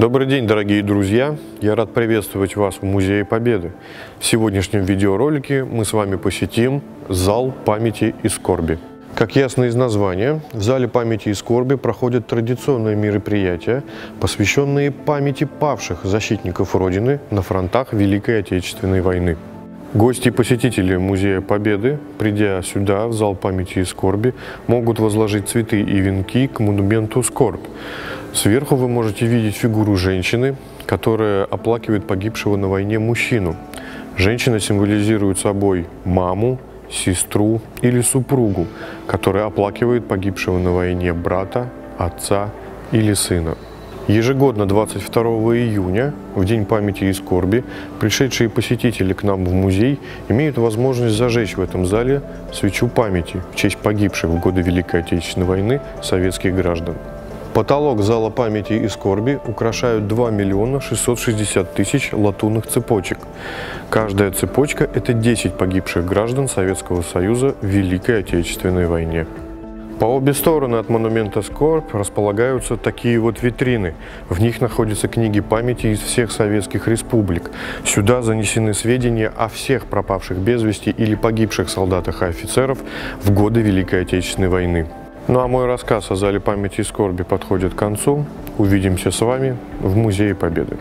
Добрый день, дорогие друзья! Я рад приветствовать вас в Музее Победы. В сегодняшнем видеоролике мы с вами посетим зал памяти и скорби. Как ясно из названия, в Зале памяти и скорби проходят традиционные мероприятия, посвященные памяти павших защитников Родины на фронтах Великой Отечественной войны. Гости и посетители Музея Победы, придя сюда, в Зал памяти и скорби, могут возложить цветы и венки к монументу «Скорбь». Сверху вы можете видеть фигуру женщины, которая оплакивает погибшего на войне мужчину. Женщина символизирует собой маму, сестру или супругу, которая оплакивает погибшего на войне брата, отца или сына. Ежегодно 22 июня, в День памяти и скорби, пришедшие посетители к нам в музей имеют возможность зажечь в этом зале свечу памяти в честь погибших в годы Великой Отечественной войны советских граждан. Потолок зала памяти и скорби украшают 2 миллиона 660 тысяч латунных цепочек. Каждая цепочка – это 10 погибших граждан Советского Союза в Великой Отечественной войне. По обе стороны от монумента Скорбь располагаются такие вот витрины. В них находятся книги памяти из всех советских республик. Сюда занесены сведения о всех пропавших без вести или погибших солдатах и офицеров в годы Великой Отечественной войны. Ну а мой рассказ о Зале памяти и скорби подходит к концу. Увидимся с вами в Музее Победы.